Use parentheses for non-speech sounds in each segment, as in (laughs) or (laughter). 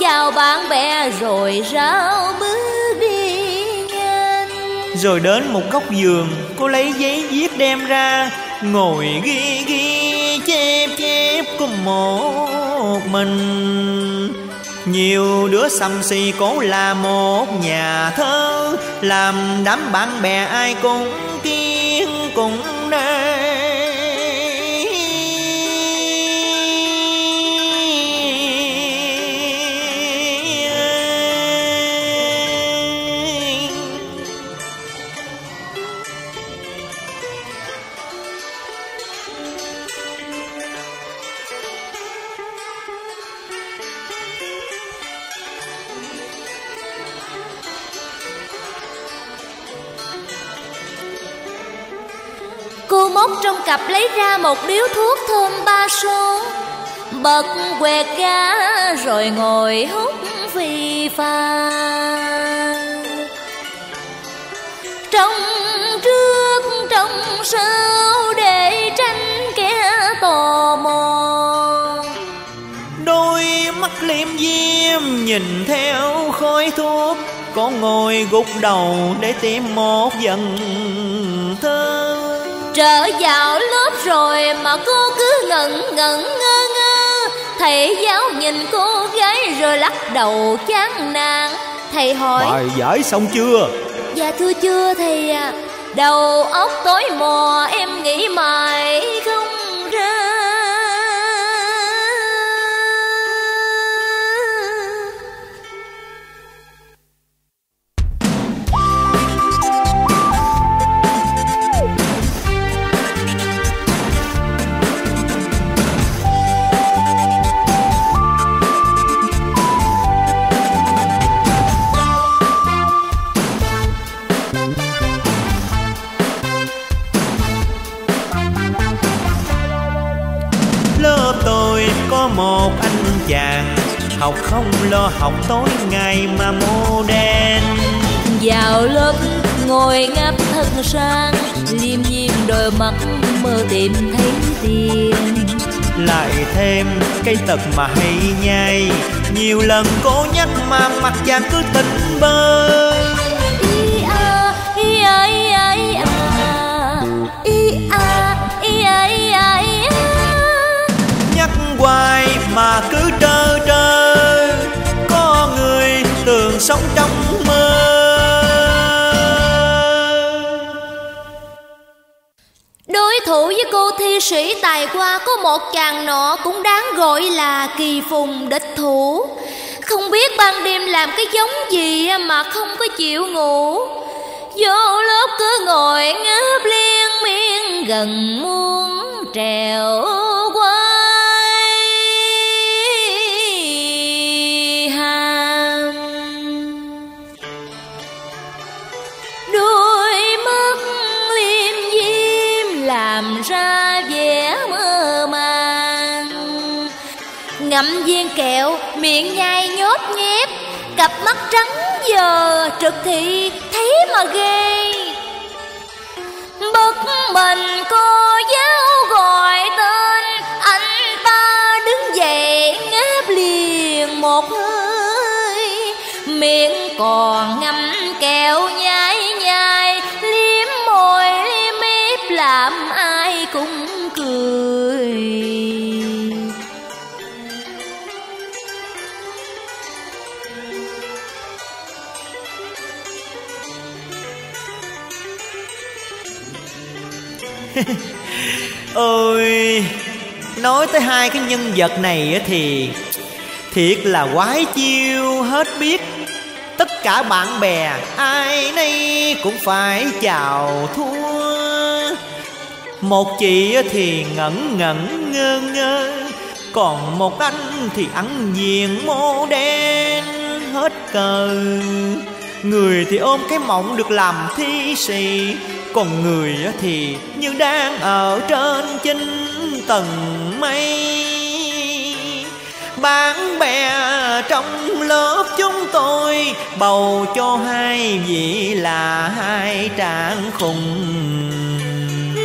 chào bạn bè rồi rao bước đi nhanh. Rồi đến một góc giường, Cô lấy giấy viết đem ra, Ngồi ghi ghi, chép chép cùng một mình. Nhiều đứa xăm xì cố là một nhà thơ, Làm đám bạn bè ai cũng kiên cũng cặp lấy ra một điếu thuốc thơm ba số. Bật quẹt ga rồi ngồi hút phì pha. Trong trước, trong sau, để tránh kẻ tò mò. Đôi mắt liêm diêm nhìn theo khói thuốc, Có ngồi gục đầu để tìm một dần thơ. Trở vào lớp rồi mà cô cứ ngẩn ngẩn ngơ ngơ. Thầy giáo nhìn cô gái rồi lắc đầu chán nản. Thầy hỏi Bài giải xong chưa? Dạ thưa chưa thầy à Đầu óc tối mò em nghĩ mãi không tìm thấy tiền Lại thêm cái tật mà hay nhai Nhiều lần cố nhắc mà mặt chàng cứ tỉnh bơ Ý a, ý a, ý a, ý a. Ý a, ý a, ý a, ý a. Nhắc hoài mà cứ trơ trơ Có người tưởng sống trong thi sĩ tài hoa có một chàng nọ cũng đáng gọi là kỳ phùng địch thủ. Không biết ban đêm làm cái giống gì mà không có chịu ngủ. Vô lớp cứ ngồi ngáp liên miên gần muốn trèo. Ngậm viên kẹo, miệng nhai nhốt nhép. Cặp mắt trắng giờ trực thị thấy mà ghê. Bất mình cô giáo gọi tên, anh ta đứng dậy ngáp liền một hơi. Miệng còn ngậm kẹo nhai ơi nói tới hai cái nhân vật này thì thiệt là quái chiêu hết biết. Tất cả bạn bè, ai nấy cũng phải chào thua. Một chị thì ngẩn ngẩn ngơ ngơ, còn một anh thì ăn diện mô đen hết cờ. Người thì ôm cái mộng được làm thi sĩ còn người thì như đang ở trên chính tầng mây. Bạn bè trong lớp chúng tôi Bầu cho hai vị là hai trạng khùng.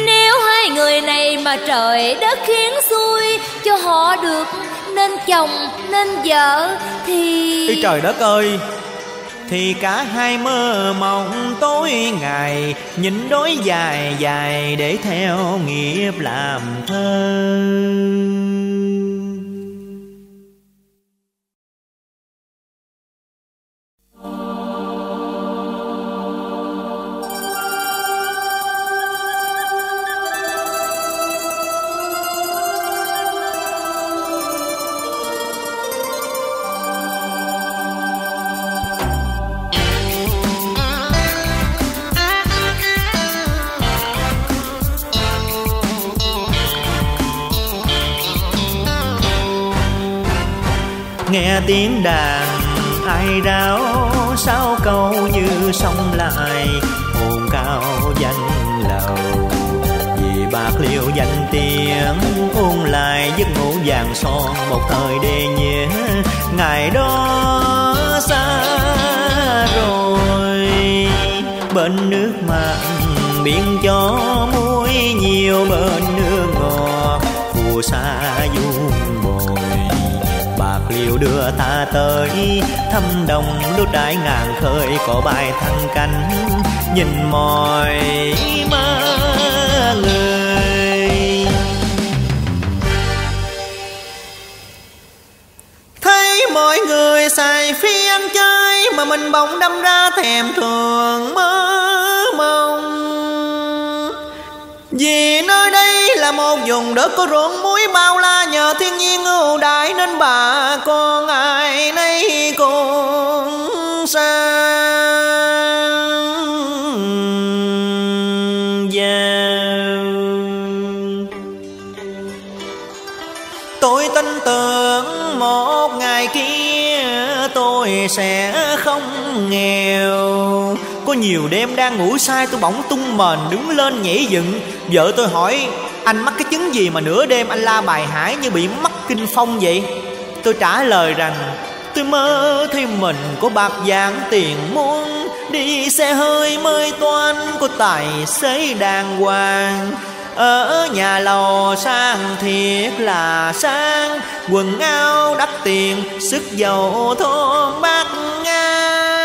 Nếu hai người này mà trời đất khiến xui Cho họ được nên chồng nên vợ thì Ê trời đất ơi thì cả hai mơ mộng tối ngày nhìn đối dài dài để theo nghiệp làm thơ. Nghe tiếng đàn. Ai đáo, sao câu như sông lại? Hồn cao danh lầu. Vì bạc liêu danh tiếng ôn lại giấc ngủ vàng son. Một thời đê nhớ, ngày đó xa rồi. Bên nước mặn biển cho muối nhiều, bên nước ngọt. Phù sa đưa ta tới. Thăm đồng lúc đại ngàn khơi, có bài thăng cánh. Nhìn mỏi mơ người thấy mọi người xài phi ăn chơi mà mình bỗng đâm ra thèm thường mơ mộng vì nơi đây là một vùng đất có ruộng muối bao la nhờ thiên nhiên ưu đại nên bà con ai nấy cũng sang giàu. Tôi tin tưởng một ngày kia tôi sẽ không nghèo có nhiều đêm đang ngủ say, tôi bỗng tung mền đứng lên nhảy dựng. Vợ tôi hỏi, anh mắc cái chứng gì mà nửa đêm anh la bài hải như bị mắc kinh phong vậy? Tôi trả lời rằng, tôi mơ thấy mình có bạc vàng tiền muôn, Đi xe hơi mới toan, có tài xế đàng hoàng. Ở nhà lò sang thiệt là sang, quần áo đắt tiền, sức dầu thôn bát ngang.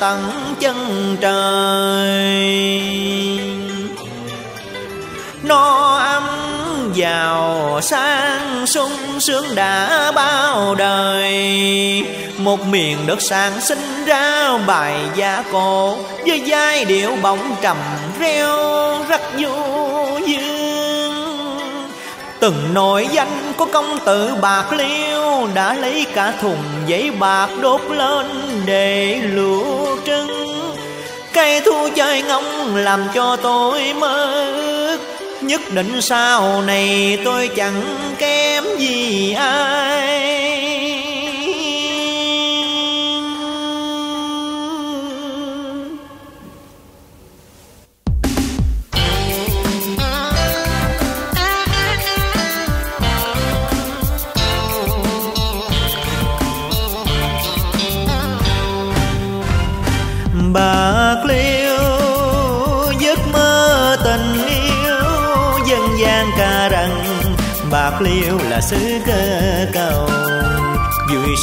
Tận chân trời. No ấm giàu sang sung sướng đã bao đời. Một miền đất sang sinh ra bài gia cổ, với giai điệu bóng trầm reo rất vô dương. Từng nổi danh có công tử bạc liêu đã lấy cả thùng giấy bạc đốt lên để lụa nay thu chơi ngông làm cho tôi mơ ước nhất định sau này tôi chẳng kém gì ai.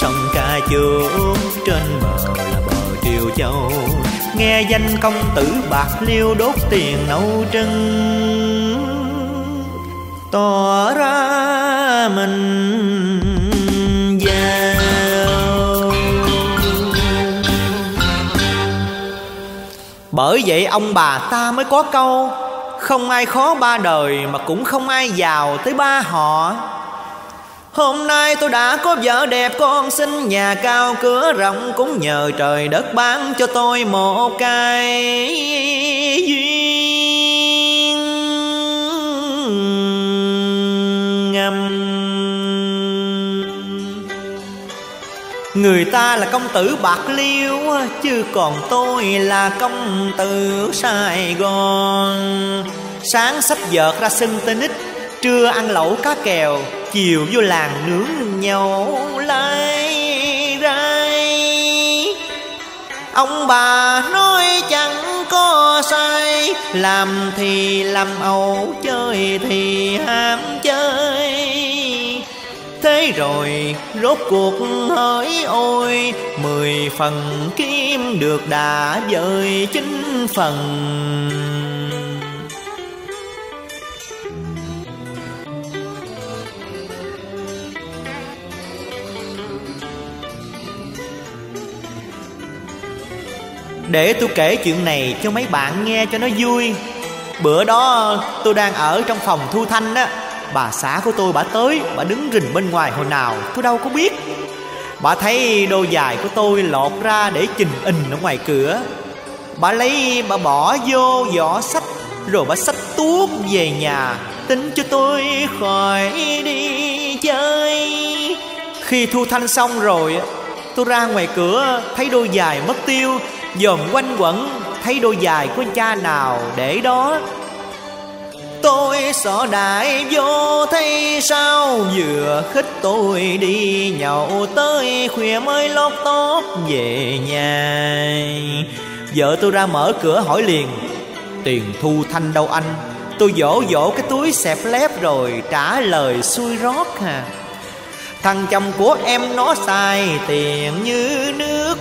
Sông ca chuông trên bờ là bờ triều châu. Nghe danh công tử bạc liêu đốt tiền nấu trưng tỏ ra mình giàu. Bởi vậy ông bà ta mới có câu, không ai khó ba đời mà cũng không ai giàu tới ba họ. Hôm nay tôi đã có vợ đẹp, con xinh Nhà cao cửa rộng, cũng nhờ trời đất ban cho tôi một cái duyên ngầm. Người ta là công tử Bạc Liêu, Chứ còn tôi là công tử Sài Gòn. Sáng sắp vợt ra sân tennis, Trưa ăn lẩu cá kèo. Chiều vô làng nướng nhậu lai rai. Ông bà nói chẳng có sai, Làm thì làm ẩu, chơi thì ham chơi. Thế rồi rốt cuộc hỡi ôi, Mười phần kim được đã dời chín phần. Để tôi kể chuyện này cho mấy bạn nghe cho nó vui. Bữa đó, tôi đang ở trong phòng thu thanh á. Bà xã của tôi bà tới, Bà đứng rình bên ngoài hồi nào, tôi đâu có biết. Bà thấy đôi giày của tôi lọt ra để trình in ở ngoài cửa. Bà lấy, bà bỏ vô giỏ sách, Rồi bà sách tuốt về nhà. Tính cho tôi khỏi đi chơi. Khi thu thanh xong rồi Tôi ra ngoài cửa, thấy đôi giày mất tiêu Dòm quanh quẩn, thấy đôi giày của cha nào để đó. Tôi sợ đại vô thấy sao, Vừa khích tôi đi nhậu tới khuya mới lót tót về nhà. Vợ tôi ra mở cửa hỏi liền, Tiền thu thanh đâu anh? Tôi dỗ dỗ cái túi xẹp lép rồi trả lời xuôi rót hà Thằng chồng của em nó xài tiền như nước,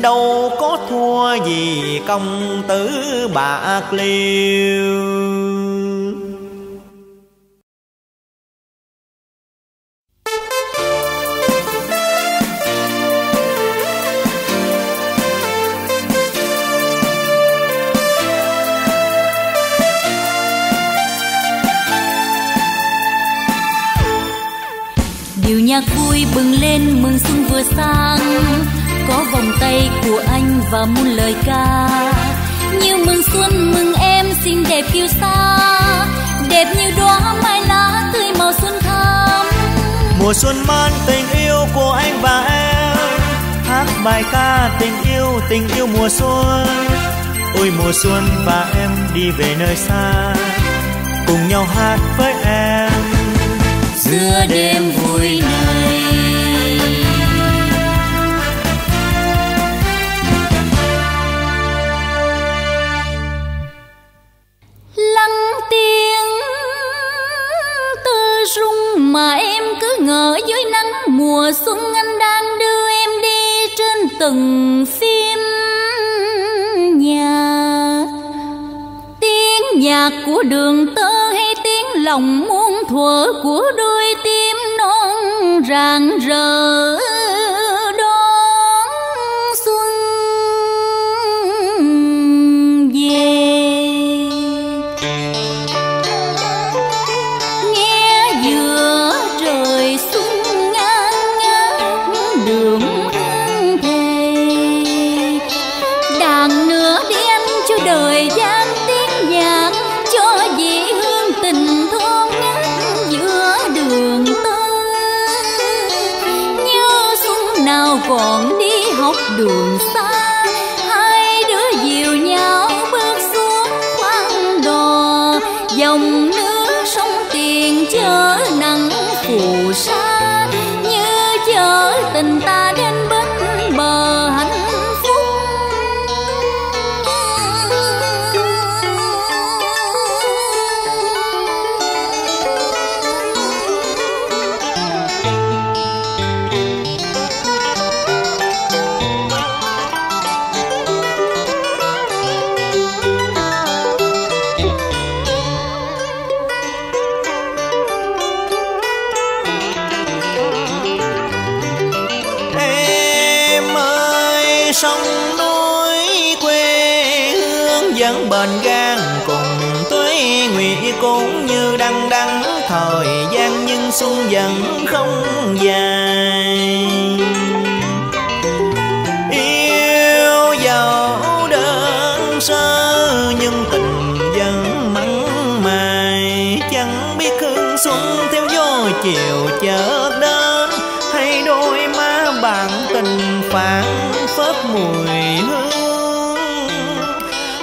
Đâu có thua gì công tử bạc liêu. Điều nhạc vui bừng lên, mừng xuân vừa sang. Có vòng tay của anh và muôn lời ca. Như mừng xuân, mừng em xinh đẹp kiêu sa. Đẹp như đóa mai lá tươi màu xuân thắm Mùa xuân mang tình yêu của anh và em. Hát bài ca tình yêu tình yêu mùa xuân. Ôi mùa xuân và em đi về nơi xa. Cùng nhau hát với em giữa đêm vui này. Lắng tiếng tơ rung mà em cứ ngỡ dưới nắng mùa xuân anh đang đưa em đi trên từng phim nhà. Tiếng nhạc của đường tơ lòng muôn thuở của đôi tim non rạng rỡ.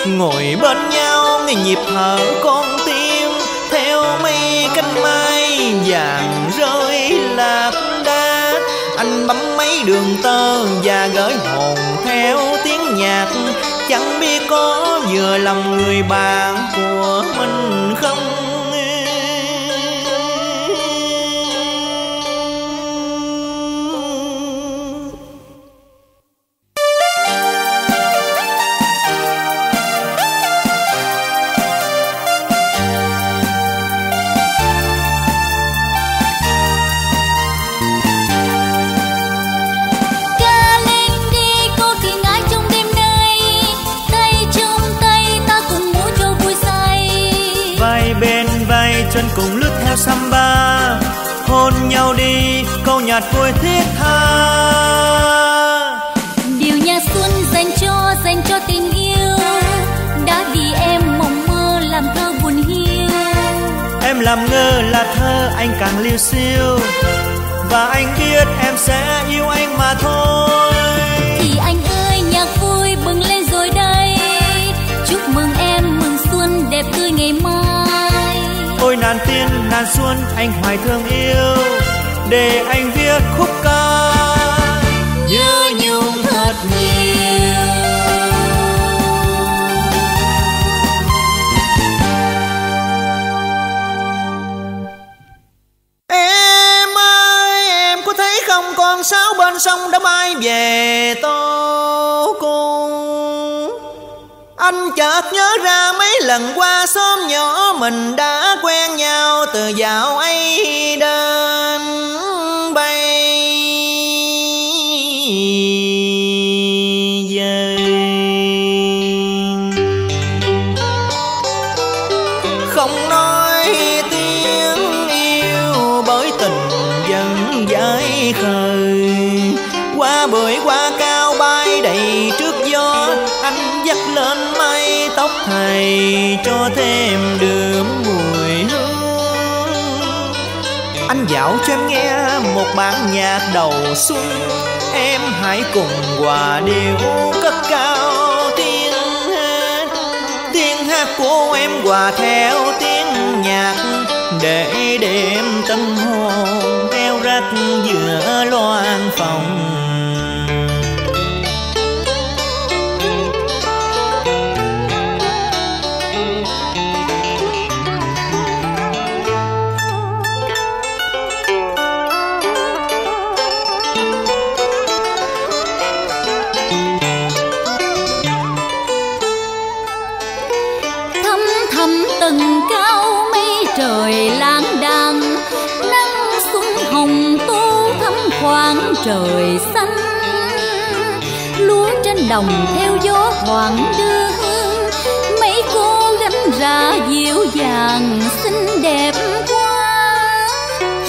Ngồi bên nhau ngày nhịp thở con tim, theo mây cánh mai vàng rơi lạc đác anh bấm mấy đường tơ và gửi hồn theo tiếng nhạc. Chẳng biết có vừa lòng người bạn của mình cùng lướt theo samba hôn nhau đi câu nhạc vui thiết tha. Điều nhà xuân dành cho dành cho tình yêu đã vì em mộng mơ làm thơ buồn hiu. Em làm ngơ là thơ anh càng liêu siêu và anh biết em sẽ yêu anh mà thôi ôi tiên nàng xuân anh hoài thương yêu. Để anh viết khúc ca nhớ nhung thật nhiều. Em ơi, em có thấy không? Con sáo bên sông đã bay về tô cung. Anh chợt nhớ ra mấy lần qua xóm nhỏ mình đã dạo ấy đến bay về. Không nói tiếng yêu bởi tình vẫn dãi khơi. Qua bưởi qua cao bay đầy trước gió, anh dắt lên mây tóc thầy cho thêm dạo cho em nghe một bản nhạc đầu xuân. Em hãy cùng hòa điệu cất cao tiếng hát. Tiếng hát của em hòa theo tiếng nhạc để đêm tâm hồn theo rách giữa loan phòng. Trời xanh. Lúa trên đồng theo gió hoàng đưa, mấy cô gánh ra dịu dàng xinh đẹp quá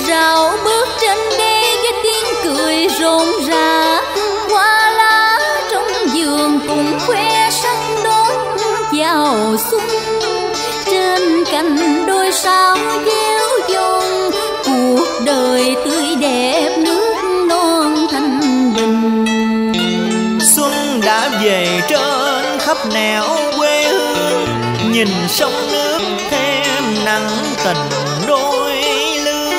rào bước trên đê với tiếng cười rộn rã, hoa lá trong giường cùng khoe sắc đón vào xuân. Trên cành đôi sao gieo dông, cuộc đời tươi đẹp về trên khắp nẻo quê hương, nhìn sông nước thêm nắng tình đôi lương.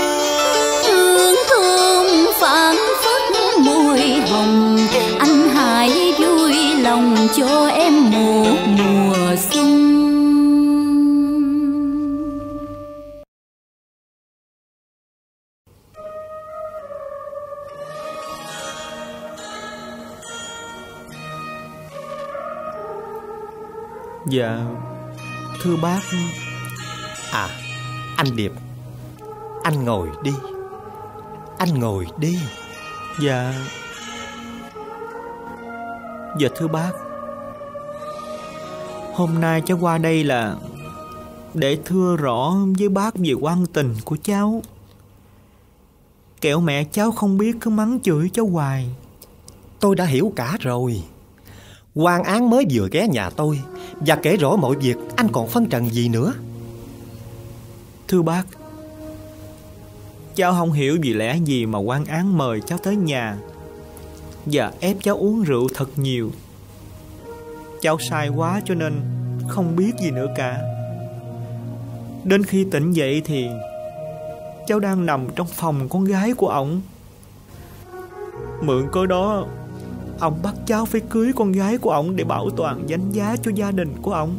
Hương thơm phảng phất mùi hồng, anh hãy vui lòng cho em một mùa Dạ. Thưa bác. À anh Điệp. Anh ngồi đi. Anh ngồi đi. Dạ. Dạ thưa bác. Hôm nay cháu qua đây là Để thưa rõ với bác về quan tình của cháu. Kẹo mẹ cháu không biết cứ mắng chửi cháu hoài. Tôi đã hiểu cả rồi. Quan án mới vừa ghé nhà tôi và kể rõ mọi việc, Anh còn phân trần gì nữa? Thưa bác, Cháu không hiểu vì lẽ gì mà quan án mời cháu tới nhà Và ép cháu uống rượu thật nhiều. Cháu sai quá cho nên không biết gì nữa cả. Đến khi tỉnh dậy thì Cháu đang nằm trong phòng con gái của ổng. Mượn cớ đó Ông bắt cháu phải cưới con gái của ông Để bảo toàn danh giá cho gia đình của ông.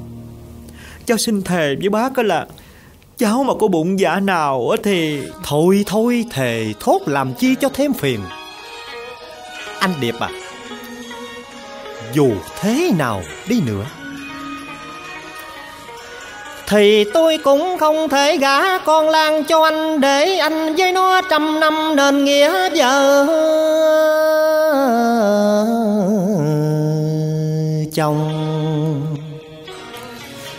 Cháu xin thề với bác là, Cháu mà có bụng dạ nào thì Thôi thôi, thề thốt làm chi cho thêm phiền Anh Điệp à Dù thế nào đi nữa, thì tôi cũng không thể gả con Lan cho anh Để anh với nó trăm năm nên nghĩa vợ chồng.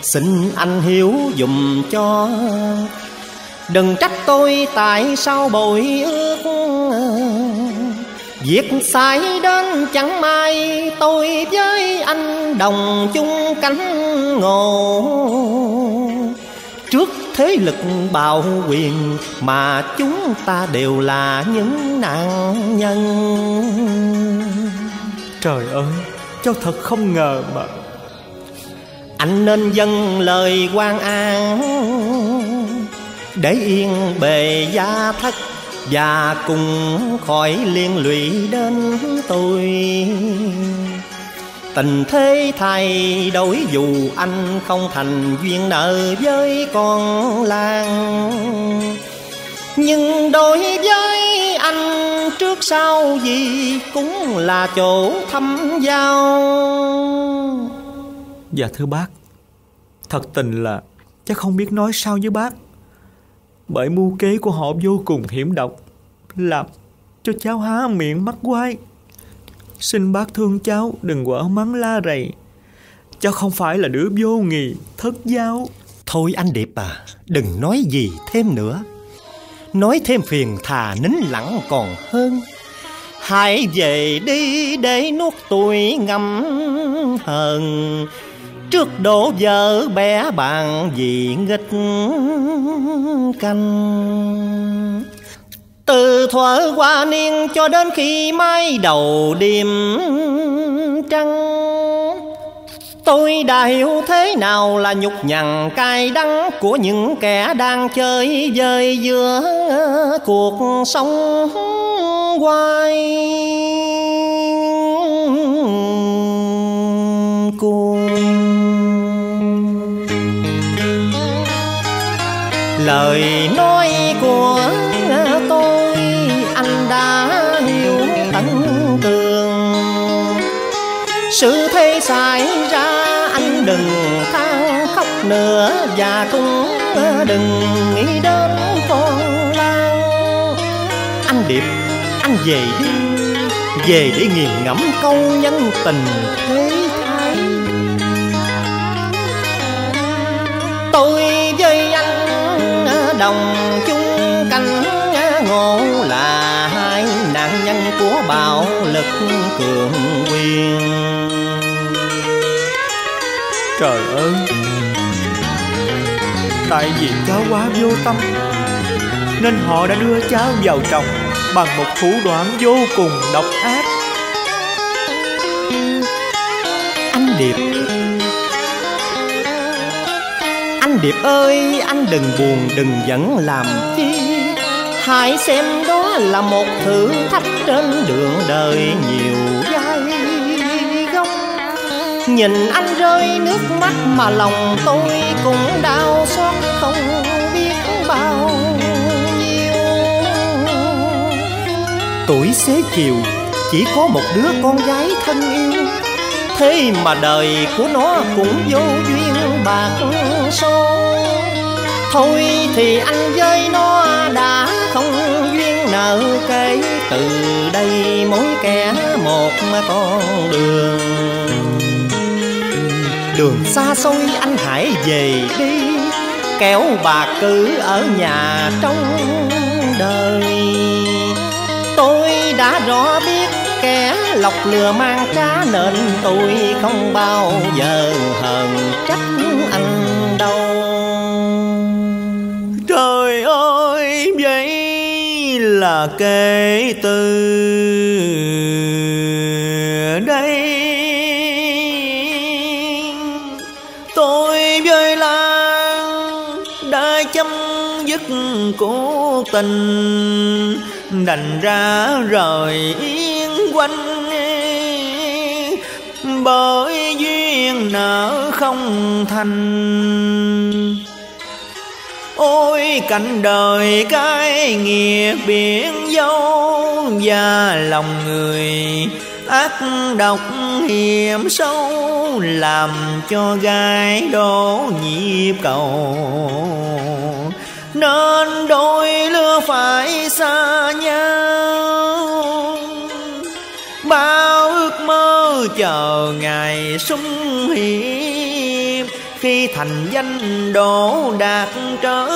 Xin anh hiểu dùm cho. Đừng trách tôi tại sao bội ước. Việc sai đến chẳng may Tôi với anh đồng chung cánh ngộ. Trước thế lực bạo quyền Mà chúng ta đều là những nạn nhân. Trời ơi, cháu thật không ngờ mà. Anh nên dâng lời quan an, Để yên bề gia thất và cùng khỏi liên lụy đến tôi. Tình thế thay đổi dù anh không thành duyên nợ với con lan nhưng đối với anh trước sau gì cũng là chỗ thăm giao. Dạ thưa bác. Thật tình là chắc không biết nói sao với bác. Bởi mưu kế của họ vô cùng hiểm độc làm cho cháu há miệng mắc quái. Xin bác thương cháu đừng quở mắng la rầy. Cháu không phải là đứa vô nghị thất giáo. Thôi anh điệp à đừng nói gì thêm nữa nói thêm phiền thà nín lặng còn hơn. Hãy về đi để nuốt tuổi ngâm hờn. Trước đổ vợ bé bạn vì nghịch canh. Từ thuở qua niên cho đến khi mai đầu đêm trăng. Tôi đã hiểu thế nào là nhục nhằn cay đắng Của những kẻ đang chơi dơi giữa cuộc sống quay cuồng. Lời nói của tôi anh đã hiểu tận tường. Sự thế xảy ra đừng than khóc nữa và cũng đừng nghĩ đến con lan. Anh điệp, anh về đi, về để nghiền ngẫm câu nhân tình thế thái. Tôi với anh đồng chung canh ngộ là hai nạn nhân của bạo lực cường quyền trời ơi. Tại vì cháu quá vô tâm, nên họ đã đưa cháu vào chồng bằng một thủ đoạn vô cùng độc ác. Anh điệp. Anh Điệp ơi, anh đừng buồn, đừng giận làm chi. Hãy xem đó là một thử thách trên đường đời nhiều. Nhìn anh rơi nước mắt mà lòng tôi cũng đau xót không biết bao nhiêu. Tuổi xế chiều chỉ có một đứa con gái thân yêu. Thế mà đời của nó cũng vô duyên bạc số. Thôi thì anh với nó đã không duyên nợ cây, từ đây mỗi kẻ một mà con đường đường xa xôi, anh hãy về đi, kéo bà cứ ở nhà trong đời. Tôi đã rõ biết kẻ lọc lừa mang trá nên tôi không bao giờ hờn trách anh đâu. Trời ơi, vậy là kể từ cố tình, đành ra rời yên quanh. Bởi duyên nợ không thành. Ôi cảnh đời cái nghiệp biển dâu và lòng người ác độc hiểm sâu làm cho gái đổ nhịp cầu nên đôi lứa phải xa nhau. Bao ước mơ chờ ngày sung hiệp khi thành danh đổ đạt trở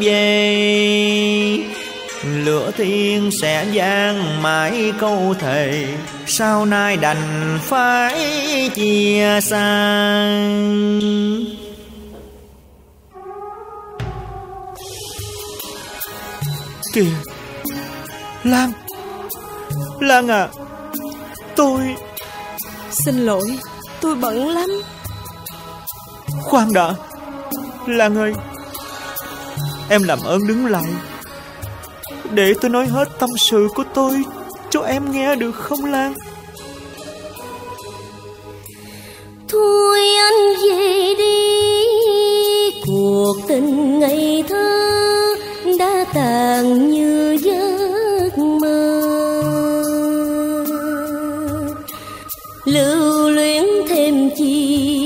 về. Lửa thiên sẽ gian mãi câu thề, sau nay đành phải chia xa. Kìa. Lan lan à tôi Xin lỗi Tôi bận lắm. Khoan đã lan ơi. Em làm ơn đứng lại. Để tôi nói hết tâm sự của tôi cho em nghe được không lan? Thôi anh về đi. Cuộc tình ngày thơ tàn như giấc mơ. Lưu luyến thêm chi,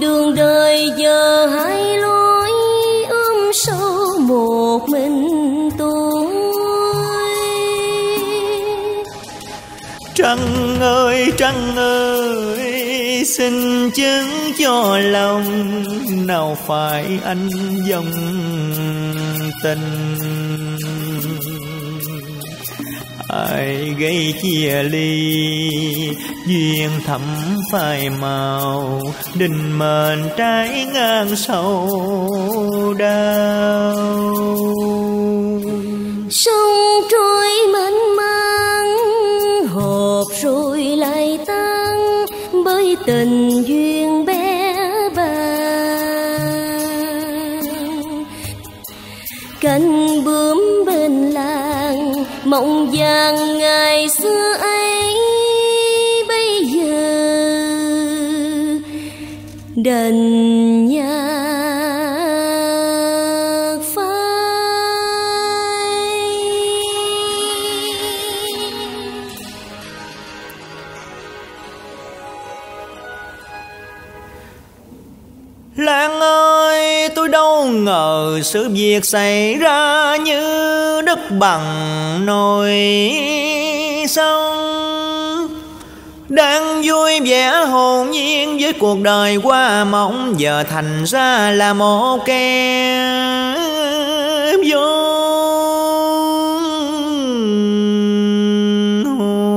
Đường đời giờ hai lối ôm sâu một mình tôi. Trăng ơi trăng ơi, xin chứng cho lòng, nào phải anh dòng tình ai gây chia ly, duyên thẳm phai màu, đình mệnh trái ngang sâu đau. Sông trôi mênh mang, hộp rồi lại tan bởi tình duyên bé bàng cánh bướm mộng vàng ngày xưa ấy bây giờ. Đành không ngờ sự việc xảy ra như đất bằng nồi sông. Đang vui vẻ hồn nhiên với cuộc đời qua mộng, Giờ thành ra là một kẻ vô hồn.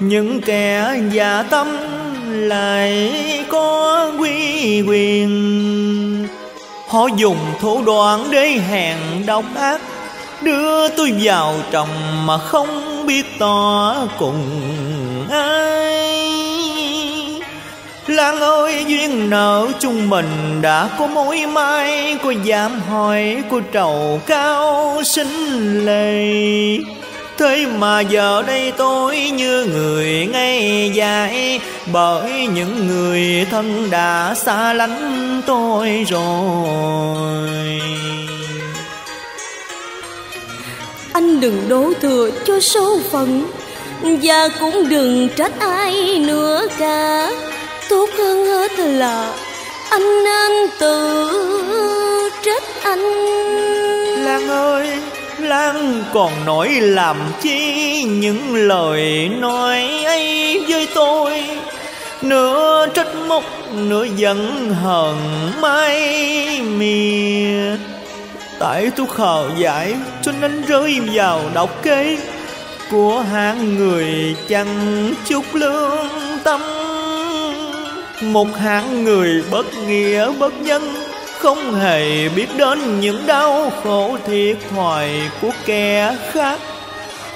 Những kẻ giả tâm lại có quy quyền. Họ dùng thủ đoạn để hèn độc ác, đưa tôi vào chồng mà không biết tỏ cùng ai. Lan ơi, duyên nợ chung mình đã có mối mai Cô dám hỏi cô trầu cao xinh lệ Thế mà giờ đây tôi như người ngây dại Bởi những người thân đã xa lánh tôi rồi. Anh đừng đổ thừa cho số phận Và cũng đừng trách ai nữa cả. Tốt hơn hết là Anh nên tự trách anh. Lan ơi Lan còn nói làm chi những lời nói ấy với tôi. Nửa trách móc, nửa giận hờn mây mìa Tại tôi khờ dại, cho nên rơi vào độc kế. Của hạng người chẳng chút lương tâm. Một hạng người bất nghĩa, bất nhân. Không hề biết đến những đau khổ thiệt thòi của kẻ khác.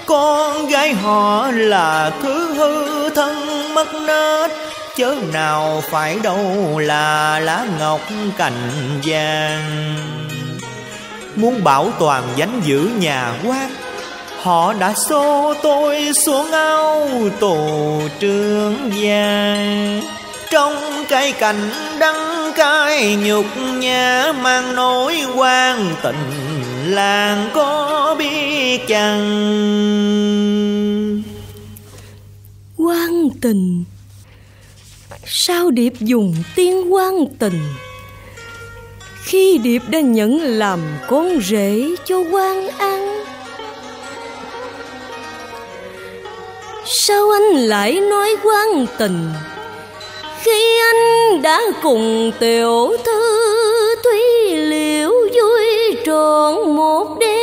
Con gái họ là thứ hư thân mất nết, Chớ nào phải đâu là lá ngọc cành vàng. Muốn bảo toàn danh giữ nhà quan Họ đã xô tôi xuống ao tù trương giang. Trong cái cảnh đắng cay nhục nhã Mang nỗi quan tình, làng có biết chăng? Quan tình? Sao Điệp dùng tiếng quan tình? Khi Điệp đã nhận làm con rể cho quan an Sao anh lại nói quan tình? Khi anh đã cùng tiểu thư Thúy liễu vui trọn một đêm.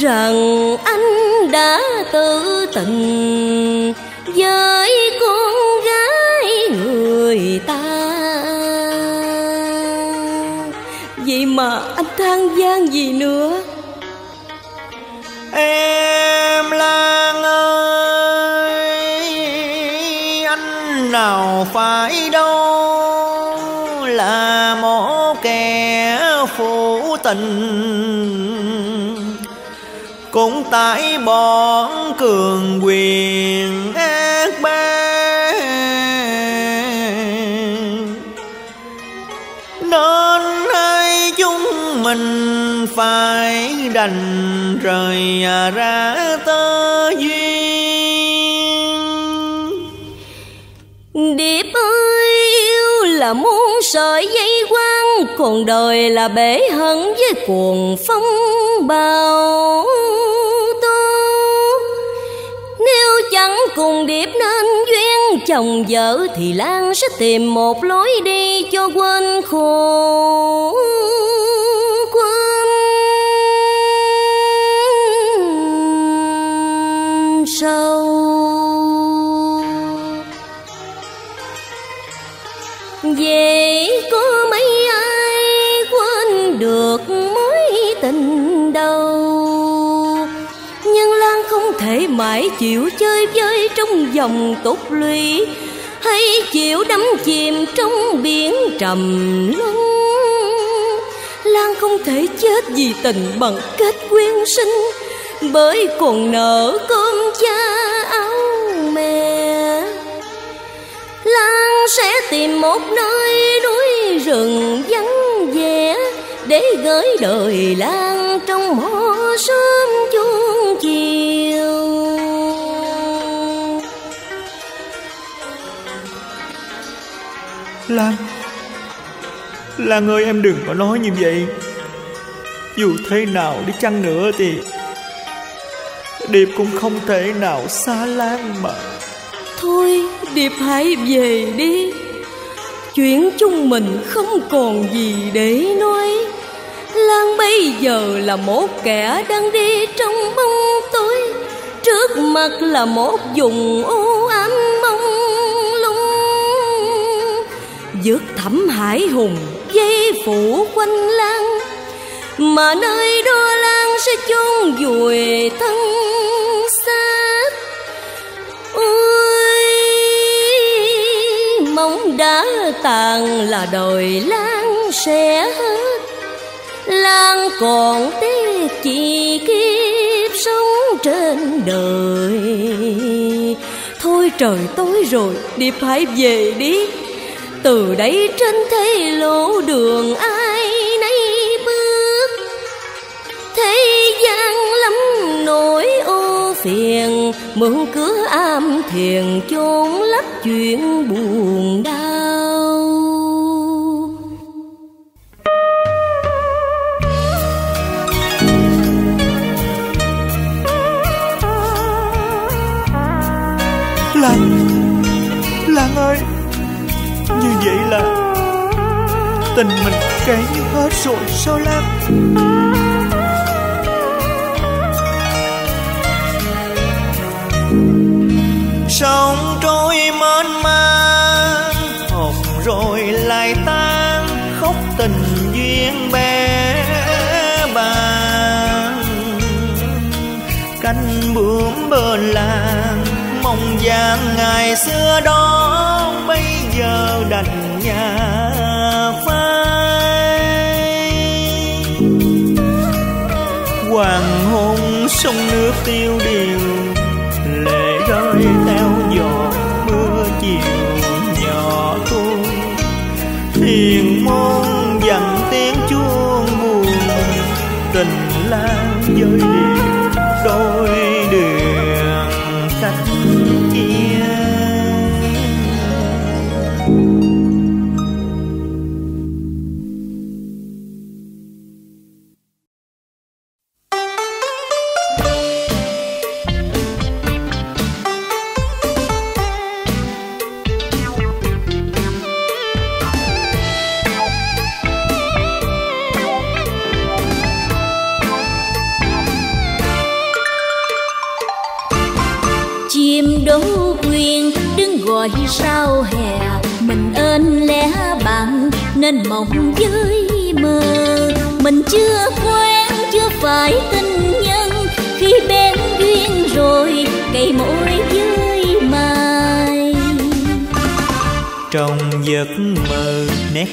Rằng anh đã tự tình. Với con gái người ta vậy mà anh than gian gì nữa? Em Lan ơi, Anh nào phải đâu, Là một kẻ phụ tình. Cũng tại bọn cường quyền ác bá Nên hai chúng mình phải đành rời ra tơ duyên. Điệp ơi, yêu là muôn sợi dây quang, Còn đời là bể hận với cuồng phong bao. Cùng Điệp nên duyên chồng vợ Thì Lan sẽ tìm một lối đi cho quên khổ quên sâu. Về có mấy ai quên được mối tình đầu mãi chịu chơi vơi trong dòng tốt lũy, Hay chịu đắm chìm trong biển trầm luân. Lan không thể chết vì tình bằng kết quyên sinh, Bởi còn nợ cơm cha áo mẹ. Lan sẽ tìm một nơi núi rừng vắng vẻ Để gửi đời Lan trong hồ sớm chuông chiều. Lan. Lan ơi, em đừng có nói như vậy. Dù thế nào đi chăng nữa thì Điệp cũng không thể nào xa Lan mà. Thôi, Điệp hãy về đi. Chuyện chung mình không còn gì để nói. Lan bây giờ là một kẻ đang đi trong bóng tối. Trước mặt là một vùng ô. Vượt thẳm hải hùng, dây phủ quanh Lan Mà nơi đó Lan sẽ chôn vùi thân xác. Ôi mong đã tàn là đời Lan sẽ hết. Lan còn tiếc chỉ kiếp sống trên đời. Thôi trời tối rồi, Điệp hãy về đi. Từ đây trên thế lộ đường ai nấy bước. Thế gian lắm nỗi ô phiền Mượn cửa am thiền chôn lấp chuyện buồn đau. Vậy là Tình mình kể hết rồi sao Lan? Sông trôi mênh mang Hồn rồi lại tan, Khóc tình duyên bé bàng. Cánh bướm bên làng, Mong vàng ngày xưa đó giờ đành nhà phai. Hoàng hôn sông nước tiêu điều, Lệ rơi theo giọt mưa chiều nhỏ tôi Thiền môn dặn tiếng chuông buồn, Tình lang dơi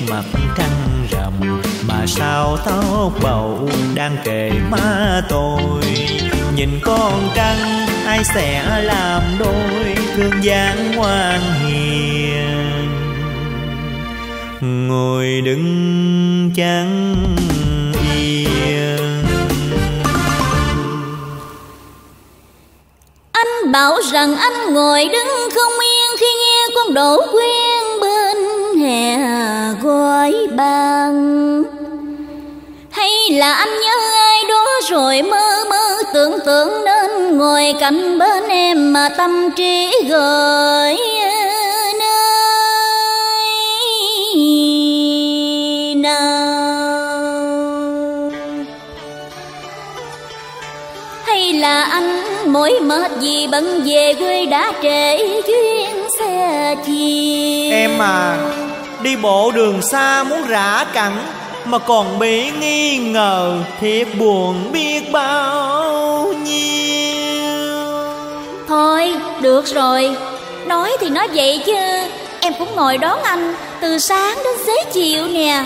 mặt trăng rằm. Mà sao tóc bầu đang kề má tôi? Nhìn con trăng, ai sẽ làm đôi thương dáng ngoan hiền? Ngồi đứng chẳng yên. Anh bảo rằng anh ngồi đứng không yên khi nghe con đổ quyên bên hè gọi bàn Hay là anh nhớ ai đó rồi mơ mơ tưởng tượng nên ngồi cạnh bên em mà tâm trí gợi nơi nào? Hay là anh mỏi mệt vì bận về quê đã trễ chuyến xe chiều? Em à Đi bộ đường xa muốn rã cẳng, Mà còn bị nghi ngờ Thiệt buồn biết bao nhiêu. Thôi, được rồi. Nói thì nói vậy chứ. Em cũng ngồi đón anh từ sáng đến xế chiều nè.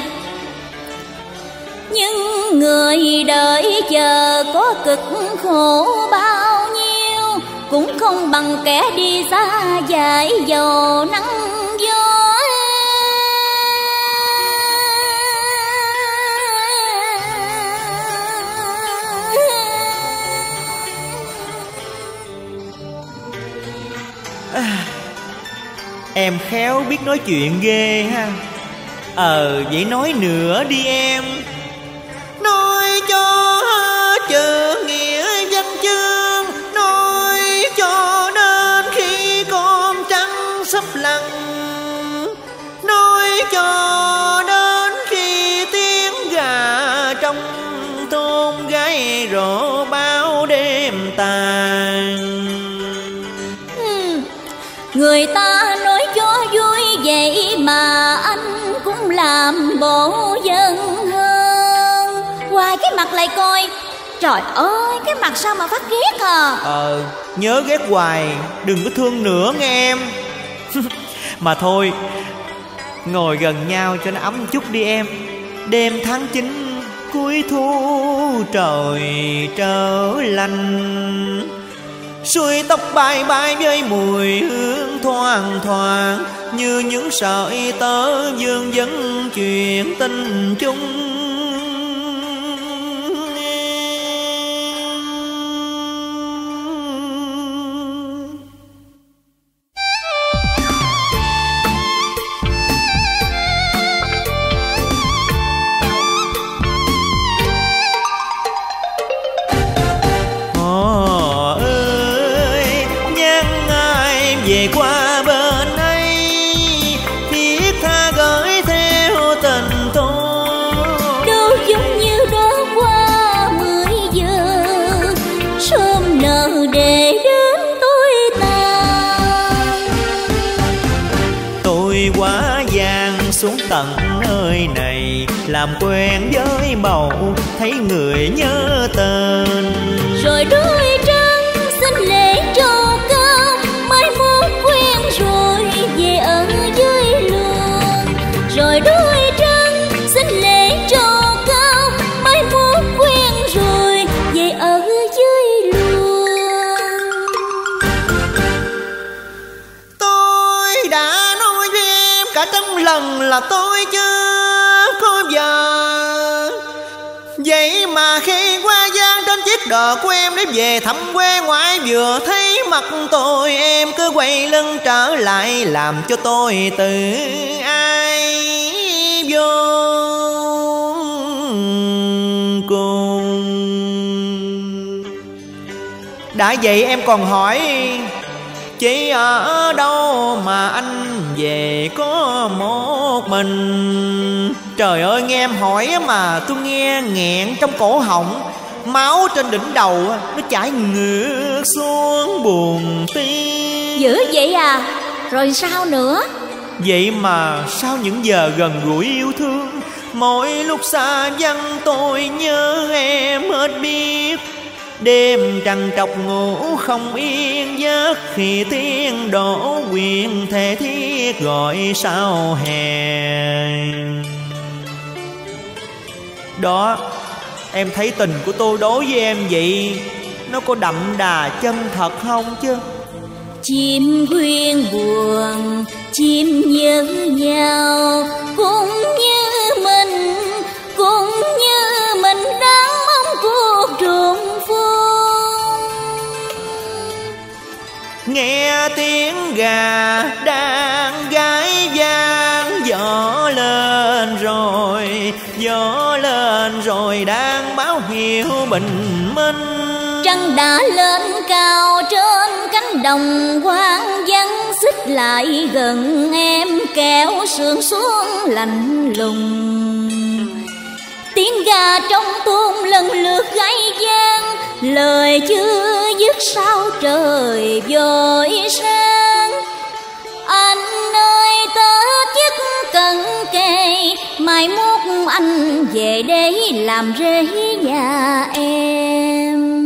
Nhưng người đợi chờ có cực khổ bao nhiêu, cũng không bằng kẻ đi xa dài dầu nắng gió. Em khéo biết nói chuyện ghê ha. Ờ vậy nói nữa đi em. Nói cho chữ nghĩa danh chương, Nói cho đến khi con trắng sắp lặn. Nói cho đến khi tiếng gà trong thôn gáy rộ bao đêm tàn. Ừ, người ta vậy mà anh cũng làm bộ dân hơn Hoài cái mặt lại coi, Trời ơi, cái mặt sao mà phát ghét à? Ờ nhớ ghét hoài, Đừng có thương nữa nghe em. (laughs) Mà thôi, Ngồi gần nhau cho nó ấm chút đi em. Đêm tháng 9 cuối thu, trời trở lạnh Xuôi tóc bay bay với mùi hương thoang thoảng, Như những sợi tơ dương vấn chuyện tình chung. Đò của em để về thăm quê ngoại, vừa thấy mặt tôi, em cứ quay lưng trở lại làm cho tôi từ ai vô cùng. Đã vậy em còn hỏi, chỉ ở đâu mà anh về có một mình? Trời ơi, nghe em hỏi mà tôi nghe nghẹn trong cổ họng. Máu trên đỉnh đầu nó chảy ngược xuống buồn tim. Dữ vậy à? Rồi sao nữa? Vậy mà sau những giờ gần gũi yêu thương Mỗi lúc xa vắng tôi nhớ em hết biết. Đêm trăng trọc ngủ không yên giấc Khi tiếng đổ quyền thể thiết gọi sao hè. Đó Em thấy tình của tôi đối với em vậy Nó có đậm đà chân thật không chứ? Chim khuyên buồn Chim nhớ nhau Cũng như mình Cũng như mình đang mong cuộc trùng phùng Nghe tiếng gà đang gái vang gió lên rồi gió lên rồi đang báo bình minh trăng đã lên cao trên cánh đồng hoang vắng, xích lại gần em, kéo sương xuống lạnh lùng. Tiếng gà trong tuôn lần lượt gáy vang, lời chưa dứt sao trời vội sáng mai mốt anh về để làm rễ nhà em.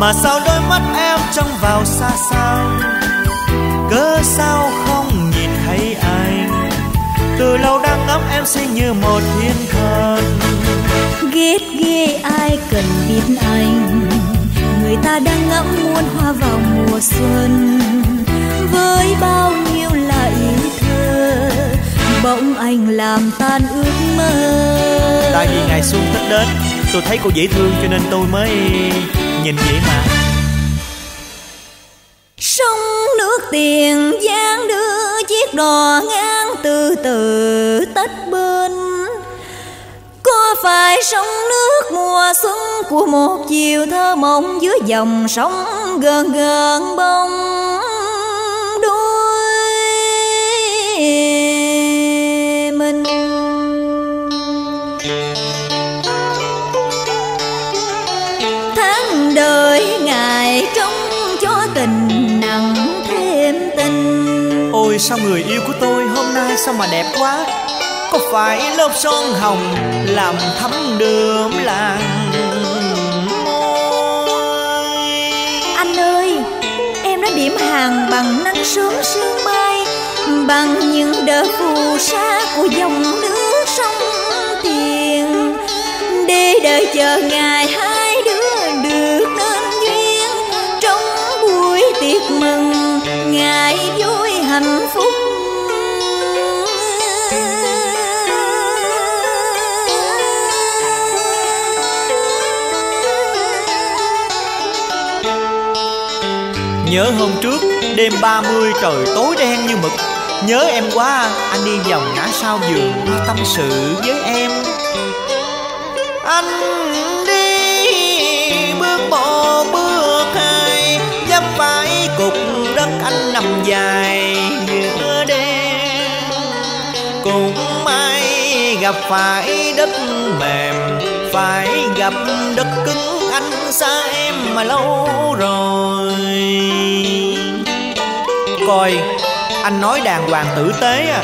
Mà sao đôi mắt em trông vào xa xăm cớ sao không nhìn thấy anh từ lâu đang ngắm em xinh như một thiên thần ghét ghê ai cần biết anh. Người ta đang ngắm muôn hoa vào mùa xuân. Với bao nhiêu là ý thơ bỗng anh làm tan ước mơ. Tại vì ngày xuân tết đến tôi thấy cô dễ thương cho nên tôi mới nhìn vậy mà. Sông nước tiền giang đưa chiếc đò ngang từ từ tách bên. Có phải sông nước mùa xuân của một chiều thơ mộng dưới dòng sông gần gần bông? Sao người yêu của tôi hôm nay sao mà đẹp quá? Có phải lớp son hồng làm thấm đượm làng môi? Anh ơi, Em đã điểm hàng bằng nắng sớm sương mai, Bằng những đợt phù sa của dòng nước sông tiền. Để đợi chờ ngày hai hạnh phúc. Nhớ hôm trước, đêm 30 trời tối đen như mực. Nhớ em quá, anh đi vòng ngã sau giường tâm sự với em. Anh Cũng may gặp phải đất mềm Phải gặp đất cứng anh xa em mà lâu rồi. Coi anh nói đàng hoàng tử tế à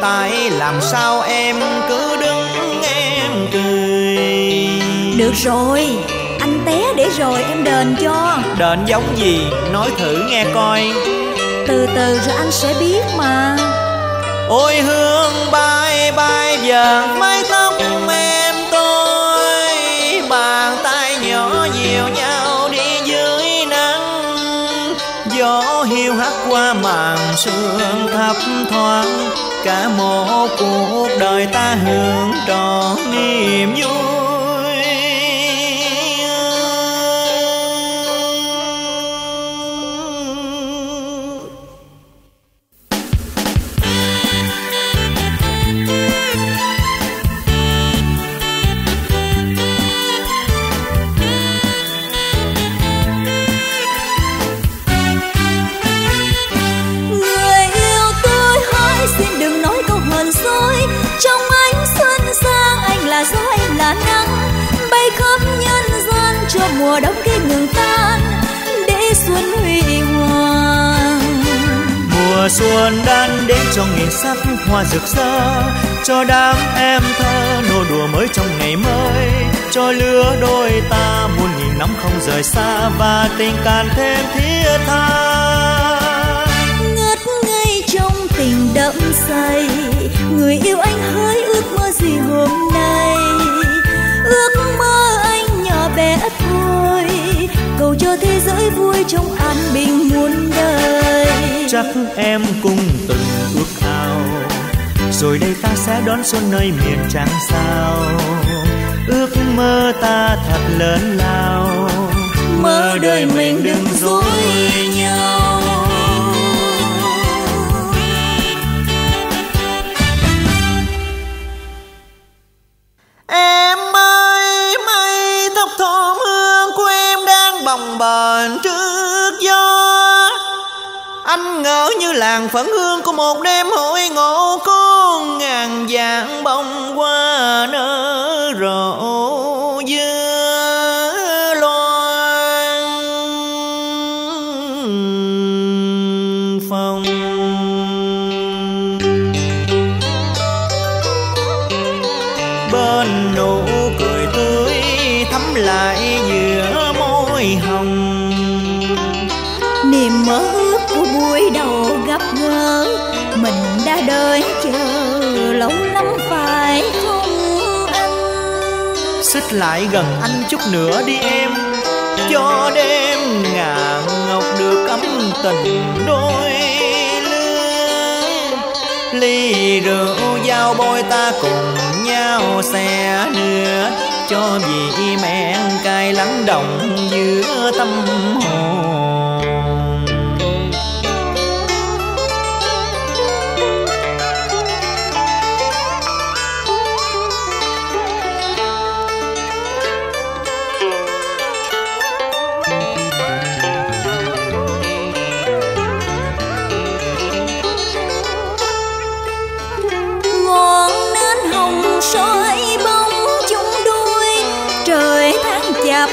Tại làm sao em cứ đứng em cười. Được rồi Anh té để rồi em đền cho. Đền giống gì nói thử nghe coi. Từ từ rồi anh sẽ biết mà Ôi hương bay bay giờ mái tóc em tôi. Bàn tay nhỏ dịu nhau đi dưới nắng. Gió hiu hắt qua màn sương thấp thoáng. Cả một cuộc đời ta hưởng trọn niềm vui. Mùa xuân đang đến cho nghìn sắc hoa rực rỡ. Cho đám em thơ nô đùa mới trong ngày mới. Cho lứa đôi ta muôn nghìn năm không rời xa Và tình càng thêm thiết tha. Ngất ngây trong tình đậm say, người yêu anh hỡi ước em cùng từng ước ao. Rồi đây ta sẽ đón xuân nơi miền trăng sao. Ước mơ ta thật lớn lao. Mơ đời mình đừng dối Anh ngỡ như làng phấn hương của một đêm hội ngộ Có ngàn vàng bông hoa nở rộ giữa đợi chờ lâu lắm phải không anh xích lại gần anh chút nữa đi em, cho đêm ngà ngọc được ấm tình đôi lứa. Ly rượu giao bôi ta cùng nhau xe nữa cho vị men cay lắng động giữa tâm hồn.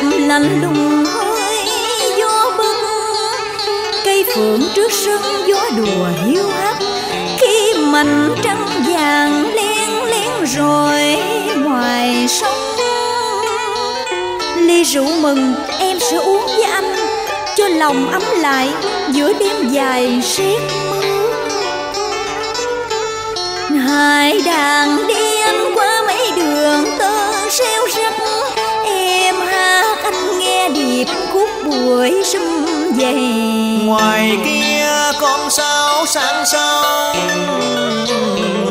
Trời lạnh lùng hơi, gió bưng cây phượng trước sân gió đùa hiu hắt, khi mảnh trăng vàng len lén rồi ngoài sông. Ly rượu mừng, em sẽ uống với anh, cho lòng ấm lại giữa đêm dài siết mưa. Hai đàn đi anh qua mấy đường tới anh nghe điệp khúc buổi sum dày ngoài kia con sao sáng sâu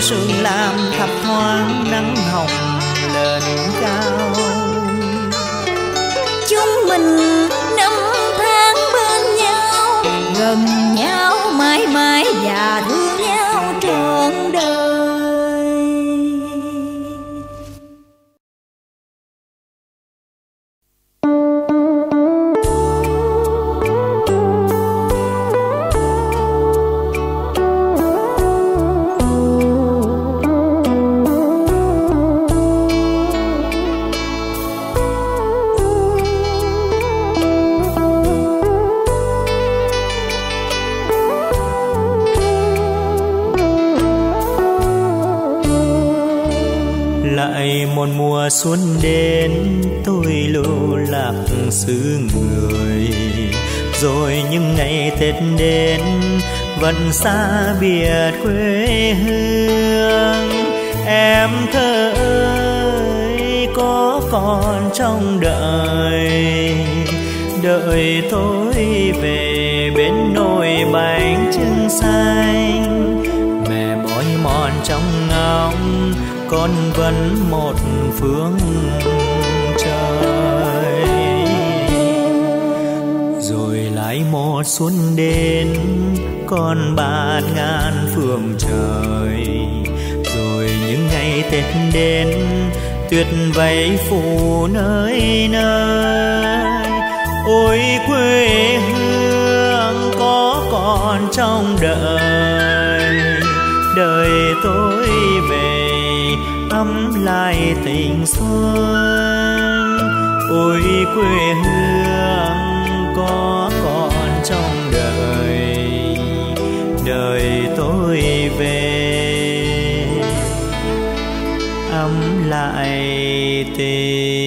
sương lam thấp thoáng nắng hồng lên cao. Chúng mình năm tháng bên nhau gần nhau mãi mãi và thương nhau trọn đời xa biệt quê hương. Em thơ ơi, có còn trong đợi đợi tôi về bên nồi bánh trưng xanh. Mẹ mỏi mòn trong ngóng, con vẫn một phương trời. Rồi lại một xuân đến con bạn ngàn phương trời. Rồi những ngày tết đến, tuyệt vây phủ nơi nơi. Ôi quê hương có còn trong đời. Đời tôi về ấm lại tình xuân ôi quê hương có còn trong đời đời tôi về. Ấm lại tình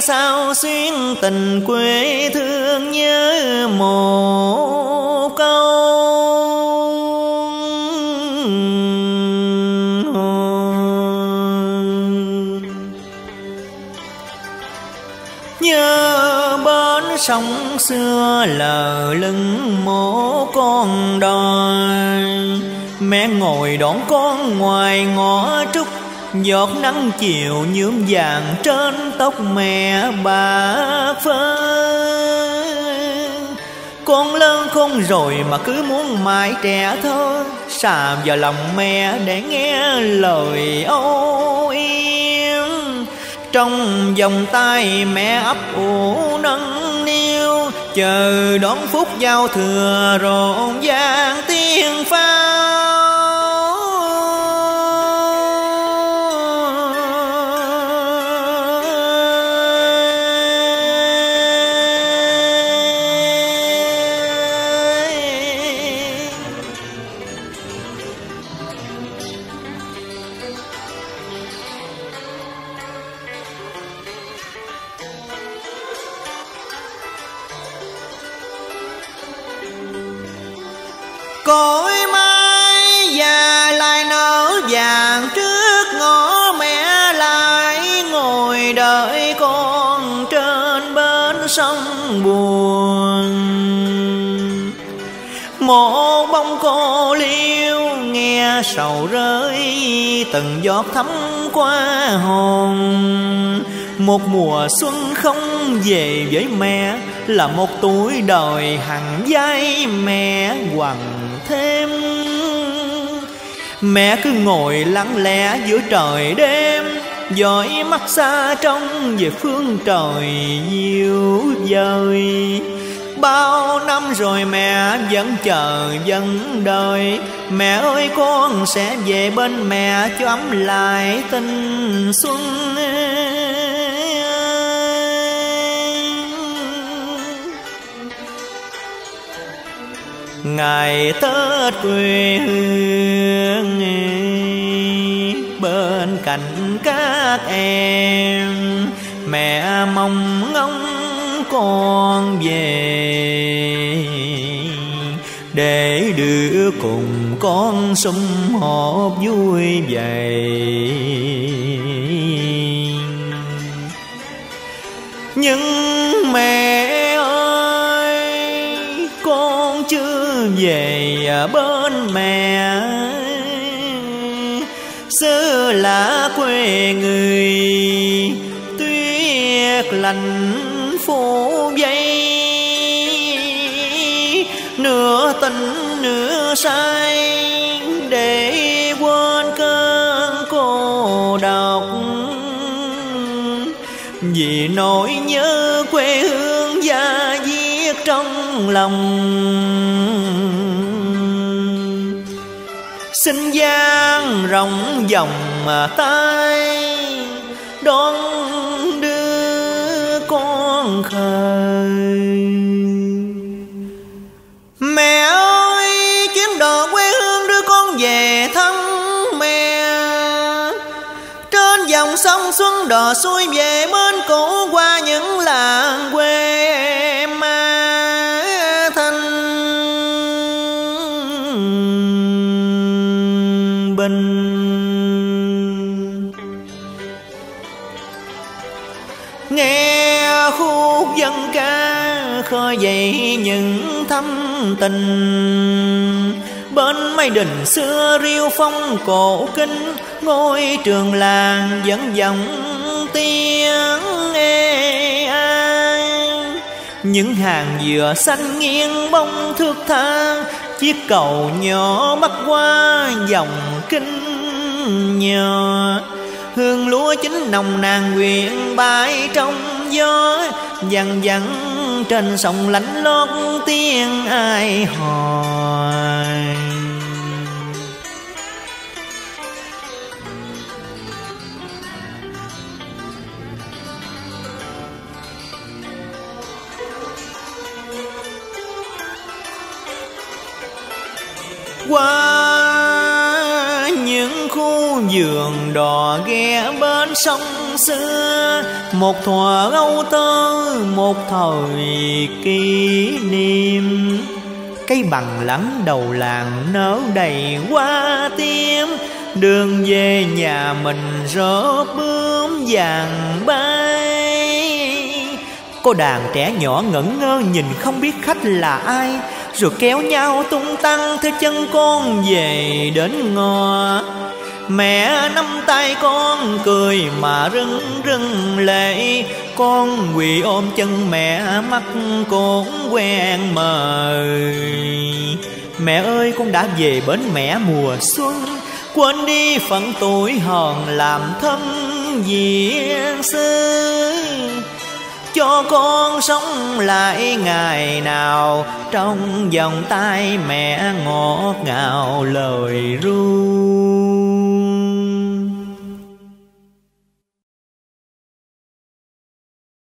sao xuyên tình quê thương nhớ một câu? Nhớ bến sông xưa lờ lưng mố con đòi, mẹ ngồi đón con ngoài ngõ trúc giọt nắng chiều nhuộm vàng trên tóc mẹ bà phơi con lớn không rồi mà cứ muốn mãi trẻ thơ Xàm vào lòng mẹ để nghe lời âu yếm. Trong vòng tay mẹ ấp ủ nâng niu. Chờ đón phút giao thừa rộn vang tiếng pháo. Buồn. Một bông cô liêu nghe sầu rơi, từng giọt thấm qua hồn. Một mùa xuân không về với mẹ, là một tuổi đời hằng dây mẹ hoàng thêm. Mẹ cứ ngồi lặng lẽ giữa trời đêm dõi mắt xa trông về phương trời nhiều vời. Bao năm rồi mẹ vẫn chờ vẫn đợi. Mẹ ơi, con sẽ về bên mẹ cho ấm lại tình xuân. Ngày Tết quê hương các em. Mẹ mong ngóng con về Để đưa cùng con sum họp vui vậy Nhưng mẹ ơi, Con chưa về bên mẹ. Là quê người Tuyết lạnh phủ dây Nửa tình nửa say, Để quên cơn cô độc Vì nỗi nhớ quê hương da diết trong lòng xin gian rộng vòng mà tay đón đưa con khơi mẹ ơi chuyến đò quê hương đưa con về thăm mẹ. Trên dòng sông xuân đò xuôi về bên cũ qua những làng quê. Vậy dậy những thâm tình. Bên mây đình xưa riêu phong cổ kinh ngôi trường làng vẫn vọng tiếng ê an. Những hàng dừa xanh nghiêng bông thước tha chiếc cầu nhỏ bắt qua dòng kinh nhờ. Hương lúa chín nồng nàn nguyện bay trong gió văng vẳng trên sông lạnh lót tiếng ai hỏi. Qua khu vườn đò ghe bên sông xưa. Một thuở âu tơ, một thời kỷ niệm. Cây bằng lắng đầu làng nở đầy hoa tím đường về nhà mình rỡ bướm vàng bay. Cô đàn trẻ nhỏ ngẩn ngơ nhìn không biết khách là ai, rồi kéo nhau tung tăng theo chân con về đến ngò Mẹ nắm tay con cười mà rưng rưng lệ. Con quỳ ôm chân mẹ, mắt con quen mờ. Mẹ ơi, con đã về bến mẹ mùa xuân, Quên đi phận tuổi hòn làm thân diễn xưa cho con sống lại ngày nào. Trong vòng tay mẹ ngọt ngào lời ru.